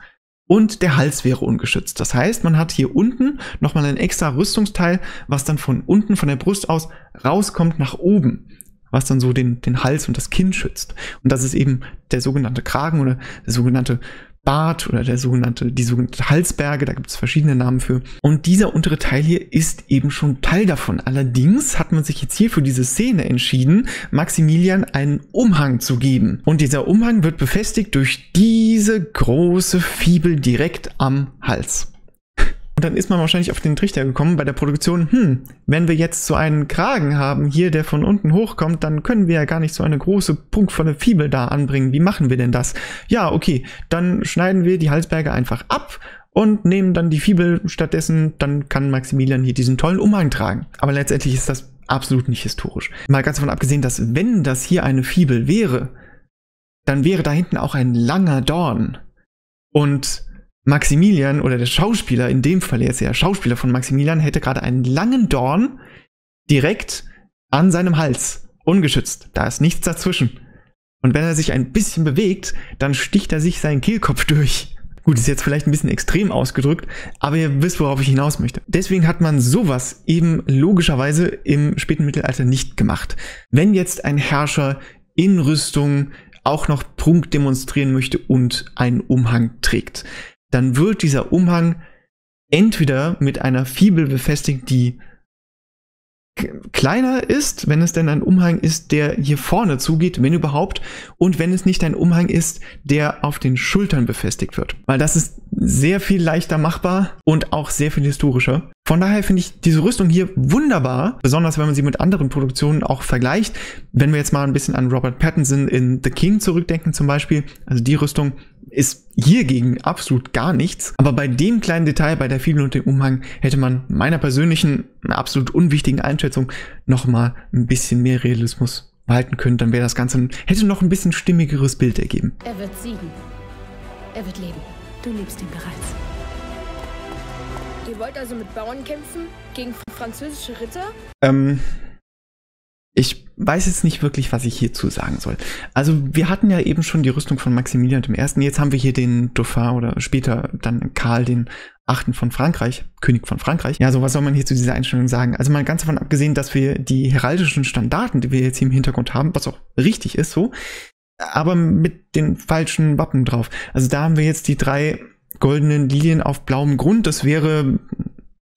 und der Hals wäre ungeschützt. Das heißt, man hat hier unten nochmal ein extra Rüstungsteil, was dann von unten, von der Brust aus rauskommt nach oben, was dann so den, den Hals und das Kinn schützt. Und das ist eben der sogenannte Kragen oder der sogenannte Bart oder der sogenannte, die sogenannte Halsberge, da gibt es verschiedene Namen für. Und dieser untere Teil hier ist eben schon Teil davon. Allerdings hat man sich jetzt hier für diese Szene entschieden, Maximilian einen Umhang zu geben. Und dieser Umhang wird befestigt durch diese große Fibel direkt am Hals. Und dann ist man wahrscheinlich auf den Trichter gekommen bei der Produktion, hm, wenn wir jetzt so einen Kragen haben hier, der von unten hochkommt, dann können wir ja gar nicht so eine große prunkvolle Fibel da anbringen. Wie machen wir denn das? Ja, okay, dann schneiden wir die Halsberge einfach ab und nehmen dann die Fibel stattdessen, dann kann Maximilian hier diesen tollen Umhang tragen. Aber letztendlich ist das absolut nicht historisch. Mal ganz davon abgesehen, dass wenn das hier eine Fibel wäre, dann wäre da hinten auch ein langer Dorn. Und Maximilian oder der Schauspieler, in dem Fall jetzt der Schauspieler von Maximilian, hätte gerade einen langen Dorn direkt an seinem Hals, ungeschützt. Da ist nichts dazwischen. Und wenn er sich ein bisschen bewegt, dann sticht er sich seinen Kehlkopf durch. Gut, ist jetzt vielleicht ein bisschen extrem ausgedrückt, aber ihr wisst, worauf ich hinaus möchte. Deswegen hat man sowas eben logischerweise im späten Mittelalter nicht gemacht. Wenn jetzt ein Herrscher in Rüstung auch noch Prunk demonstrieren möchte und einen Umhang trägt, dann wird dieser Umhang entweder mit einer Fibel befestigt, die kleiner ist, wenn es denn ein Umhang ist, der hier vorne zugeht, wenn überhaupt, und wenn es nicht ein Umhang ist, der auf den Schultern befestigt wird. Weil das ist sehr viel leichter machbar und auch sehr viel historischer. Von daher finde ich diese Rüstung hier wunderbar, besonders wenn man sie mit anderen Produktionen auch vergleicht. Wenn wir jetzt mal ein bisschen an Robert Pattinson in The King zurückdenken zum Beispiel, also die Rüstung ist hiergegen absolut gar nichts. Aber bei dem kleinen Detail, bei der Fibel und dem Umhang, hätte man meiner persönlichen, absolut unwichtigen Einschätzung nochmal ein bisschen mehr Realismus behalten können. Dann wäre das Ganze, hätte noch ein bisschen stimmigeres Bild ergeben.
Er wird siegen. Er wird leben.
Du liebst ihn bereits.
Ihr wollt also mit Bauern kämpfen? Gegen französische Ritter?
Ähm, ich weiß jetzt nicht wirklich, was ich hierzu sagen soll. Also wir hatten ja eben schon die Rüstung von Maximilian I. Jetzt haben wir hier den Dauphin oder später dann Karl den Achten von Frankreich, König von Frankreich. Ja, so was soll man hier zu dieser Einstellung sagen? Also mal ganz davon abgesehen, dass wir die heraldischen Standarten, die wir jetzt hier im Hintergrund haben, was auch richtig ist so, aber mit den falschen Wappen drauf. Also da haben wir jetzt die drei goldenen Lilien auf blauem Grund. Das wäre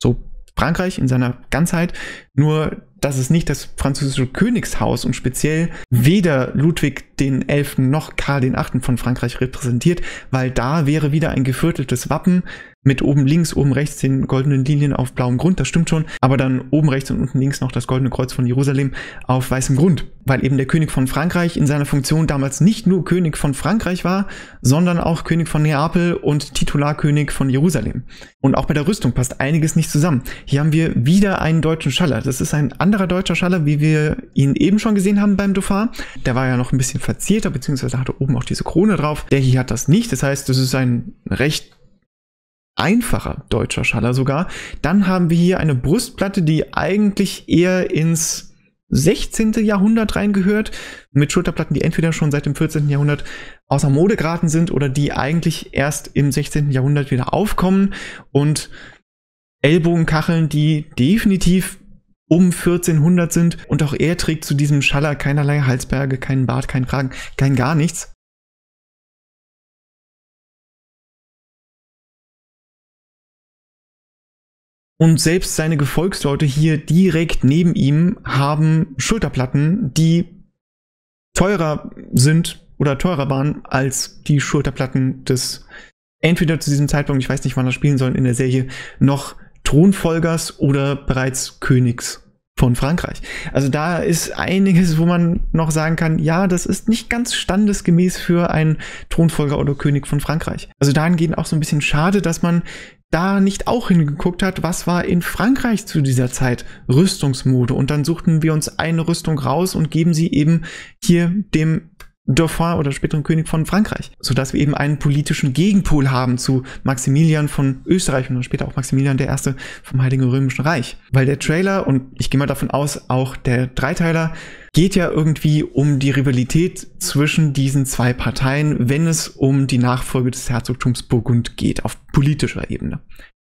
so Frankreich in seiner Ganzheit. Nur dass es nicht das französische Königshaus und speziell weder Ludwig den Elften noch Karl den Achten von Frankreich repräsentiert, weil da wäre wieder ein gevierteltes Wappen mit oben links, oben rechts den goldenen Linien auf blauem Grund, das stimmt schon, aber dann oben rechts und unten links noch das goldene Kreuz von Jerusalem auf weißem Grund, weil eben der König von Frankreich in seiner Funktion damals nicht nur König von Frankreich war, sondern auch König von Neapel und Titularkönig von Jerusalem. Und auch bei der Rüstung passt einiges nicht zusammen. Hier haben wir wieder einen deutschen Schaller. Das ist ein anderer deutscher Schaller, wie wir ihn eben schon gesehen haben beim Dauphin. Der war ja noch ein bisschen verzierter, beziehungsweise hatte oben auch diese Krone drauf. Der hier hat das nicht. Das heißt, das ist ein recht einfacher deutscher Schaller sogar. Dann haben wir hier eine Brustplatte, die eigentlich eher ins 16. Jahrhundert reingehört, mit Schulterplatten, die entweder schon seit dem 14. Jahrhundert außer Mode geraten sind oder die eigentlich erst im 16. Jahrhundert wieder aufkommen und Ellbogenkacheln, die definitiv um 1400 sind und auch er trägt zu diesem Schaller keinerlei Halsberge, keinen Bart, keinen Kragen, kein gar nichts. Und selbst seine Gefolgsleute hier direkt neben ihm haben Schulterplatten, die teurer sind oder teurer waren als die Schulterplatten des entweder zu diesem Zeitpunkt, ich weiß nicht, wann er spielen soll in der Serie, noch Thronfolgers oder bereits Königs von Frankreich. Also da ist einiges, wo man noch sagen kann, ja, das ist nicht ganz standesgemäß für einen Thronfolger oder König von Frankreich. Also dahingehend auch so ein bisschen schade, dass man da nicht auch hingeguckt hat, was war in Frankreich zu dieser Zeit Rüstungsmode. Und dann suchten wir uns eine Rüstung raus und geben sie eben hier dem Dauphin oder späteren König von Frankreich, sodass wir eben einen politischen Gegenpol haben zu Maximilian von Österreich und dann später auch Maximilian I. vom Heiligen Römischen Reich. Weil der Trailer, und ich gehe mal davon aus, auch der Dreiteiler, geht ja irgendwie um die Rivalität zwischen diesen zwei Parteien, wenn es um die Nachfolge des Herzogtums Burgund geht, auf politischer Ebene.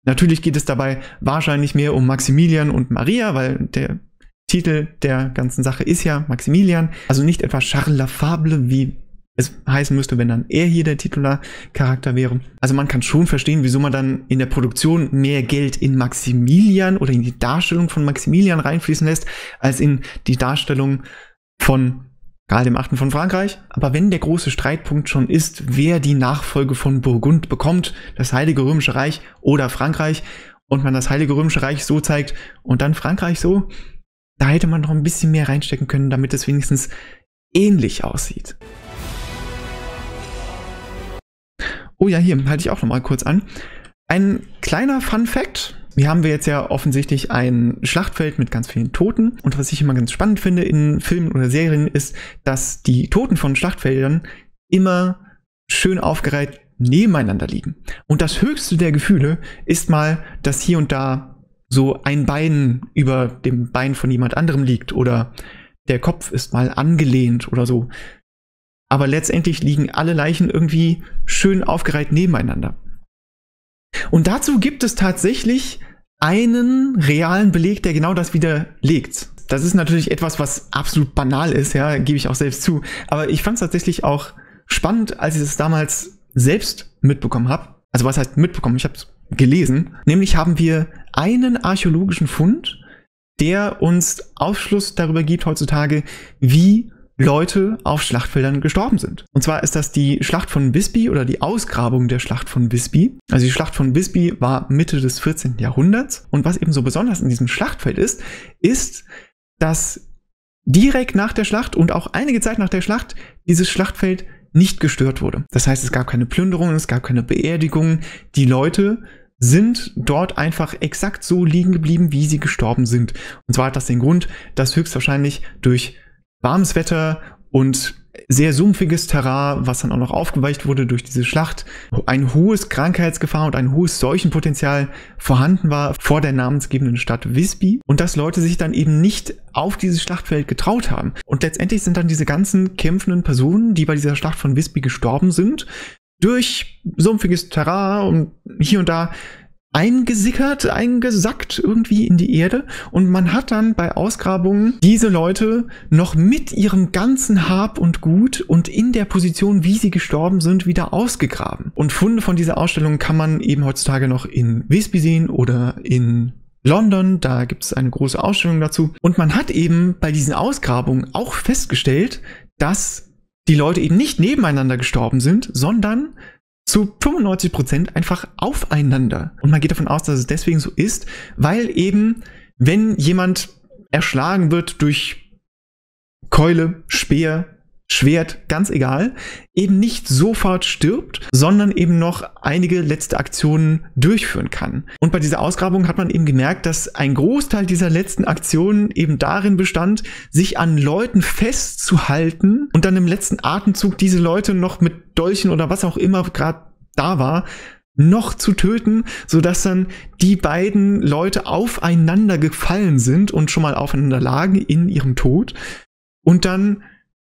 Natürlich geht es dabei wahrscheinlich mehr um Maximilian und Maria, weil der Titel der ganzen Sache ist ja Maximilian, also nicht etwa Charles Lafable, wie es heißen müsste, wenn dann er hier der Titularcharakter wäre. Also man kann schon verstehen, wieso man dann in der Produktion mehr Geld in Maximilian oder in die Darstellung von Maximilian reinfließen lässt, als in die Darstellung von Karl dem Achten von Frankreich. Aber wenn der große Streitpunkt schon ist, wer die Nachfolge von Burgund bekommt, das Heilige Römische Reich oder Frankreich, und man das Heilige Römische Reich so zeigt und dann Frankreich so, da hätte man noch ein bisschen mehr reinstecken können, damit es wenigstens ähnlich aussieht. Oh ja, hier halte ich auch noch mal kurz an. Ein kleiner Fun Fact. Hier haben wir jetzt ja offensichtlich ein Schlachtfeld mit ganz vielen Toten. Und was ich immer ganz spannend finde in Filmen oder Serien ist, dass die Toten von Schlachtfeldern immer schön aufgereiht nebeneinander liegen. Und das höchste der Gefühle ist mal, dass hier und da so ein Bein über dem Bein von jemand anderem liegt oder der Kopf ist mal angelehnt oder so aber letztendlich liegen alle Leichen irgendwie schön aufgereiht nebeneinander. Und dazu gibt es tatsächlich einen realen Beleg, der genau das widerlegt. Das ist natürlich etwas, was absolut banal ist, ja, gebe ich auch selbst zu. Aber ich fand es tatsächlich auch spannend, als ich es damals selbst mitbekommen habe. Also was heißt mitbekommen? Ich habe es gelesen. Nämlich haben wir einen archäologischen Fund, der uns Aufschluss darüber gibt heutzutage, wie Leute auf Schlachtfeldern gestorben sind. Und zwar ist das die Schlacht von Visby oder die Ausgrabung der Schlacht von Visby. Also die Schlacht von Visby war Mitte des 14. Jahrhunderts. Und was eben so besonders in diesem Schlachtfeld ist, ist, dass direkt nach der Schlacht und auch einige Zeit nach der Schlacht dieses Schlachtfeld nicht gestört wurde. Das heißt, es gab keine Plünderungen, es gab keine Beerdigungen. Die Leute sind dort einfach exakt so liegen geblieben, wie sie gestorben sind. Und zwar hat das den Grund, dass höchstwahrscheinlich durch warmes Wetter und sehr sumpfiges Terrain, was dann auch noch aufgeweicht wurde durch diese Schlacht, ein hohes Krankheitsgefahr und ein hohes Seuchenpotenzial vorhanden war vor der namensgebenden Stadt Visby und dass Leute sich dann eben nicht auf dieses Schlachtfeld getraut haben. Und letztendlich sind dann diese ganzen kämpfenden Personen, die bei dieser Schlacht von Visby gestorben sind, durch sumpfiges Terrain und hier und da eingesickert, eingesackt irgendwie in die Erde und man hat dann bei Ausgrabungen diese Leute noch mit ihrem ganzen Hab und Gut und in der Position, wie sie gestorben sind, wieder ausgegraben. Und Funde von dieser Ausstellung kann man eben heutzutage noch in Visby sehen oder in London, da gibt es eine große Ausstellung dazu. Und man hat eben bei diesen Ausgrabungen auch festgestellt, dass die Leute eben nicht nebeneinander gestorben sind, sondern zu 95% einfach aufeinander. Und man geht davon aus, dass es deswegen so ist, weil eben, wenn jemand erschlagen wird durch Keule, Speer, Schwert, ganz egal, eben nicht sofort stirbt, sondern eben noch einige letzte Aktionen durchführen kann. Und bei dieser Ausgrabung hat man eben gemerkt, dass ein Großteil dieser letzten Aktionen eben darin bestand, sich an Leuten festzuhalten und dann im letzten Atemzug diese Leute noch mit Dolchen oder was auch immer gerade da war, noch zu töten, so dass dann die beiden Leute aufeinander gefallen sind und schon mal aufeinander lagen in ihrem Tod und dann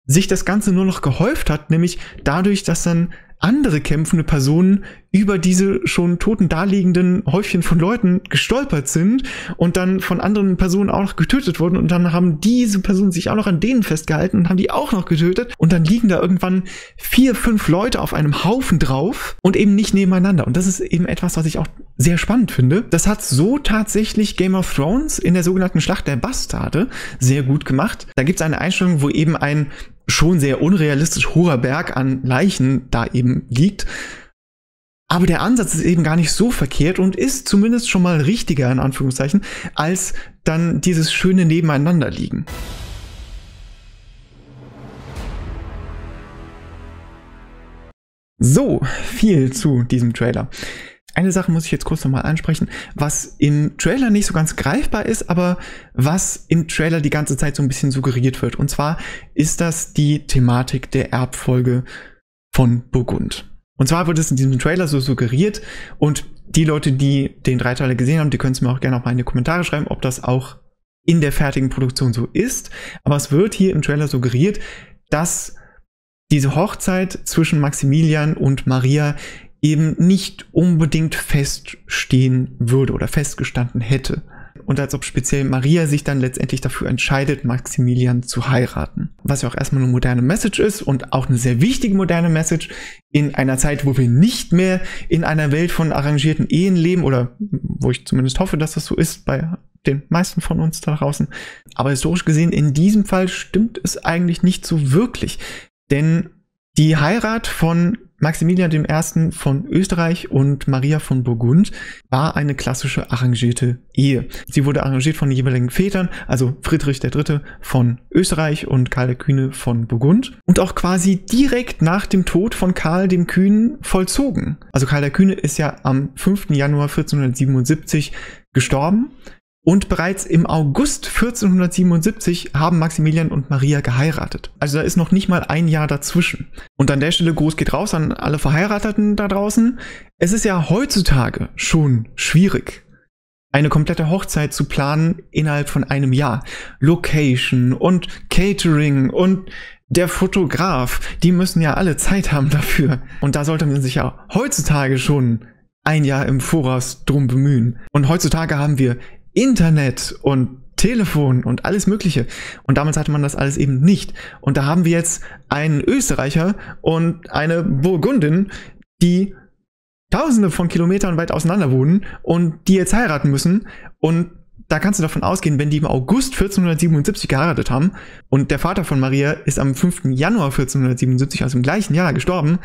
sich das Ganze nur noch gehäuft hat, nämlich dadurch, dass dann andere kämpfende Personen über diese schon toten daliegenden Häufchen von Leuten gestolpert sind und dann von anderen Personen auch noch getötet wurden und dann haben diese Personen sich auch noch an denen festgehalten und haben die auch noch getötet und dann liegen da irgendwann vier, fünf Leute auf einem Haufen drauf und eben nicht nebeneinander und das ist eben etwas, was ich auch sehr spannend finde. Das hat so tatsächlich Game of Thrones in der sogenannten Schlacht der Bastarde sehr gut gemacht. Da gibt es eine Einstellung, wo eben ein schon sehr unrealistisch hoher Berg an Leichen da eben liegt. Aber der Ansatz ist eben gar nicht so verkehrt und ist zumindest schon mal richtiger, in Anführungszeichen, als dann dieses schöne Nebeneinander liegen. So, viel zu diesem Trailer. Eine Sache muss ich jetzt kurz nochmal ansprechen, was im Trailer nicht so ganz greifbar ist, aber was im Trailer die ganze Zeit so ein bisschen suggeriert wird. Und zwar ist das die Thematik der Erbfolge von Burgund. Und zwar wird es in diesem Trailer so suggeriert und die Leute, die den Dreiteiler gesehen haben, die können es mir auch gerne auch mal in die Kommentare schreiben, ob das auch in der fertigen Produktion so ist. Aber es wird hier im Trailer suggeriert, dass diese Hochzeit zwischen Maximilian und Maria eben nicht unbedingt feststehen würde oder festgestanden hätte. Und als ob speziell Maria sich dann letztendlich dafür entscheidet, Maximilian zu heiraten. Was ja auch erstmal eine moderne Message ist und auch eine sehr wichtige moderne Message in einer Zeit, wo wir nicht mehr in einer Welt von arrangierten Ehen leben oder wo ich zumindest hoffe, dass das so ist bei den meisten von uns da draußen. Aber historisch gesehen, in diesem Fall stimmt es eigentlich nicht so wirklich. Denn die Heirat von Maximilian I. von Österreich und Maria von Burgund war eine klassische arrangierte Ehe. Sie wurde arrangiert von den jeweiligen Vätern, also Friedrich III. von Österreich und Karl der Kühne von Burgund und auch quasi direkt nach dem Tod von Karl dem Kühnen vollzogen. Also Karl der Kühne ist ja am 5. Januar 1477 gestorben und bereits im August 1477 haben Maximilian und Maria geheiratet. Also da ist noch nicht mal ein Jahr dazwischen. Und an der Stelle Gruß geht raus an alle Verheirateten da draußen. Es ist ja heutzutage schon schwierig, eine komplette Hochzeit zu planen innerhalb von einem Jahr. Location und Catering und der Fotograf, die müssen ja alle Zeit haben dafür. Und da sollte man sich ja heutzutage schon ein Jahr im Voraus drum bemühen. Und heutzutage haben wir Internet und Telefon und alles Mögliche. Und damals hatte man das alles eben nicht. Und da haben wir jetzt einen Österreicher und eine Burgundin, die tausende von Kilometern weit auseinander wohnen und die jetzt heiraten müssen. Und da kannst du davon ausgehen, wenn die im August 1477 geheiratet haben und der Vater von Maria ist am 5. Januar 1477, also im gleichen Jahr, gestorben,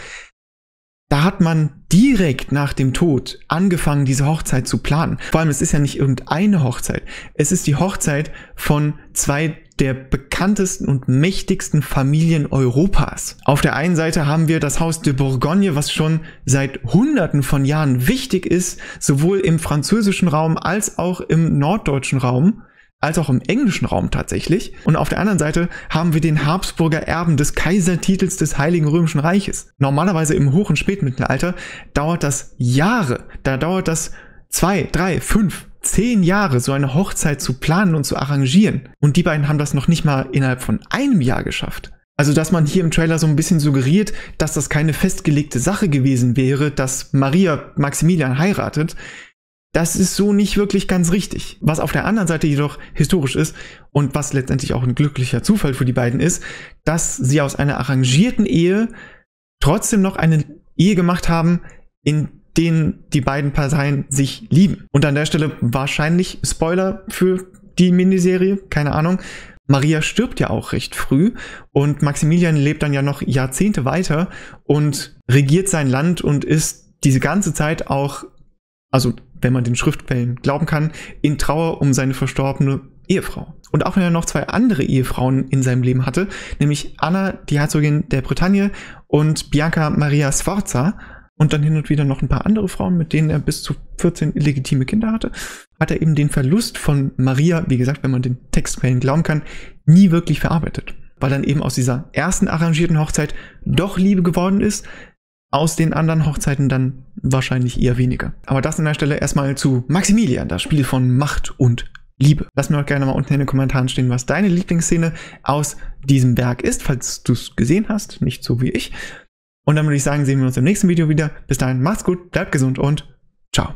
da hat man direkt nach dem Tod angefangen, diese Hochzeit zu planen. Vor allem, es ist ja nicht irgendeine Hochzeit. Es ist die Hochzeit von zwei der bekanntesten und mächtigsten Familien Europas. Auf der einen Seite haben wir das Haus de Bourgogne, was schon seit Hunderten von Jahren wichtig ist, sowohl im französischen Raum als auch im norddeutschen Raum als auch im englischen Raum tatsächlich. Und auf der anderen Seite haben wir den Habsburger Erben des Kaisertitels des Heiligen Römischen Reiches. Normalerweise im Hoch- und Spätmittelalter dauert das Jahre. Da dauert das zwei, drei, fünf, zehn Jahre, so eine Hochzeit zu planen und zu arrangieren. Und die beiden haben das noch nicht mal innerhalb von einem Jahr geschafft. Also, dass man hier im Trailer so ein bisschen suggeriert, dass das keine festgelegte Sache gewesen wäre, dass Maria Maximilian heiratet, das ist so nicht wirklich ganz richtig. Was auf der anderen Seite jedoch historisch ist und was letztendlich auch ein glücklicher Zufall für die beiden ist, dass sie aus einer arrangierten Ehe trotzdem noch eine Ehe gemacht haben, in denen die beiden Parteien sich lieben. Und an der Stelle wahrscheinlich Spoiler für die Miniserie, keine Ahnung. Maria stirbt ja auch recht früh und Maximilian lebt dann ja noch Jahrzehnte weiter und regiert sein Land und ist diese ganze Zeit auch, also wenn man den Schriftquellen glauben kann, in Trauer um seine verstorbene Ehefrau. Und auch wenn er noch zwei andere Ehefrauen in seinem Leben hatte, nämlich Anna, die Herzogin der Bretagne, und Bianca Maria Sforza, und dann hin und wieder noch ein paar andere Frauen, mit denen er bis zu 14 illegitime Kinder hatte, hat er eben den Verlust von Maria, wie gesagt, wenn man den Textquellen glauben kann, nie wirklich verarbeitet. Weil dann eben aus dieser ersten arrangierten Hochzeit doch Liebe geworden ist, aus den anderen Hochzeiten dann wahrscheinlich eher weniger. Aber das an der Stelle erstmal zu Maximilian, das Spiel von Macht und Liebe. Lass mir auch gerne mal unten in den Kommentaren stehen, was deine Lieblingsszene aus diesem Werk ist, falls du es gesehen hast, nicht so wie ich. Und dann würde ich sagen, sehen wir uns im nächsten Video wieder. Bis dahin, macht's gut, bleibt gesund und ciao.